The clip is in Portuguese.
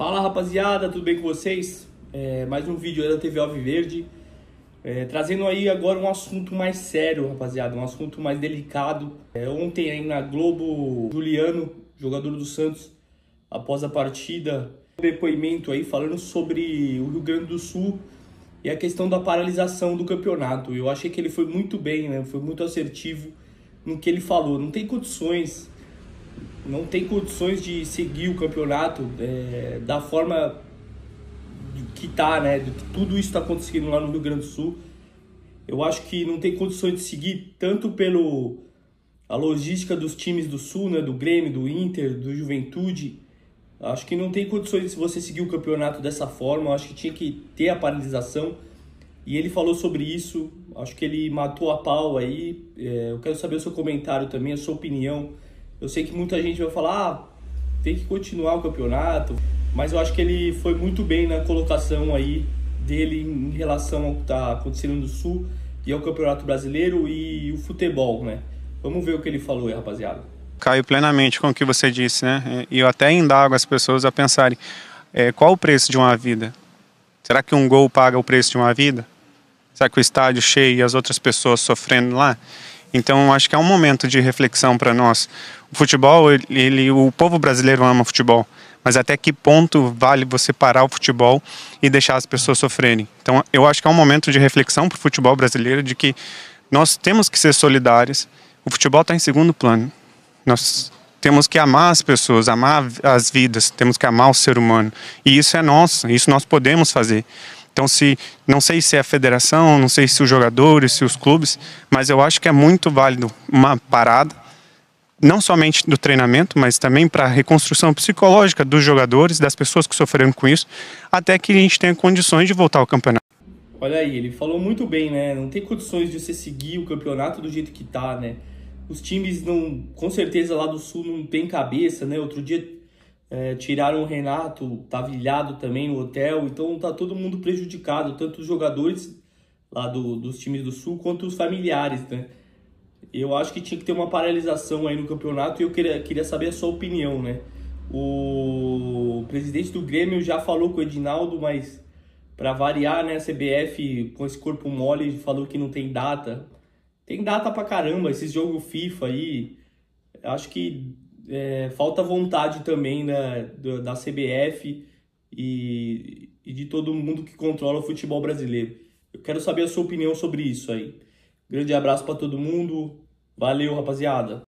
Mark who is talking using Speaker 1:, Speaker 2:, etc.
Speaker 1: Fala rapaziada, tudo bem com vocês? É, mais um vídeo da TV Alviverde. É, trazendo aí agora um assunto mais sério, rapaziada, um assunto mais delicado. É, ontem aí na Globo, Juliano, jogador do Santos, após a partida, um depoimento aí falando sobre o Rio Grande do Sul e a questão da paralisação do campeonato. Eu achei que ele foi muito bem, né? Foi muito assertivo no que ele falou. Não tem condições não tem condições de seguir o campeonato é, da forma que tá, né? Tudo isso está acontecendo lá no Rio Grande do Sul. Eu acho que não tem condições de seguir tanto pelo a logística dos times do Sul, né? Do Grêmio, do Inter, do Juventude. Acho que não tem condições de você seguir o campeonato dessa forma. Acho que tinha que ter a paralisação. E ele falou sobre isso. Acho que ele matou a pau aí. É, eu quero saber o seu comentário também, a sua opinião eu sei que muita gente vai falar, ah, tem que continuar o campeonato, mas eu acho que ele foi muito bem na colocação aí dele em relação ao que está acontecendo no Sul e ao Campeonato Brasileiro e o futebol, né? Vamos ver o que ele falou aí, rapaziada.
Speaker 2: Caio plenamente com o que você disse, né? E eu até indago as pessoas a pensarem, é, qual o preço de uma vida? Será que um gol paga o preço de uma vida? Será que o estádio cheio e as outras pessoas sofrendo lá? Então, acho que é um momento de reflexão para nós. O futebol, ele, ele, o povo brasileiro ama futebol, mas até que ponto vale você parar o futebol e deixar as pessoas sofrerem? Então, eu acho que é um momento de reflexão para o futebol brasileiro de que nós temos que ser solidários. O futebol está em segundo plano. Nós temos que amar as pessoas, amar as vidas, temos que amar o ser humano. E isso é nosso, isso nós podemos fazer. Então, se não sei se é a federação, não sei se os jogadores, se os clubes, mas eu acho que é muito válido uma parada, não somente do treinamento, mas também para a reconstrução psicológica dos jogadores, das pessoas que sofreram com isso, até que a gente tenha condições de voltar ao campeonato.
Speaker 1: Olha aí, ele falou muito bem, né? Não tem condições de você seguir o campeonato do jeito que tá, né? Os times não, com certeza lá do sul não tem cabeça, né? Outro dia é, tiraram o Renato, tá ilhado também no hotel, então tá todo mundo prejudicado, tanto os jogadores lá do, dos times do Sul quanto os familiares, né? Eu acho que tinha que ter uma paralisação aí no campeonato e eu queria, queria saber a sua opinião, né? O presidente do Grêmio já falou com o Edinaldo, mas para variar, né, a CBF com esse corpo mole falou que não tem data. Tem data pra caramba, esses jogos FIFA aí. Acho que é, falta vontade também né, da CBF e, e de todo mundo que controla o futebol brasileiro. Eu quero saber a sua opinião sobre isso aí. Grande abraço para todo mundo. Valeu, rapaziada.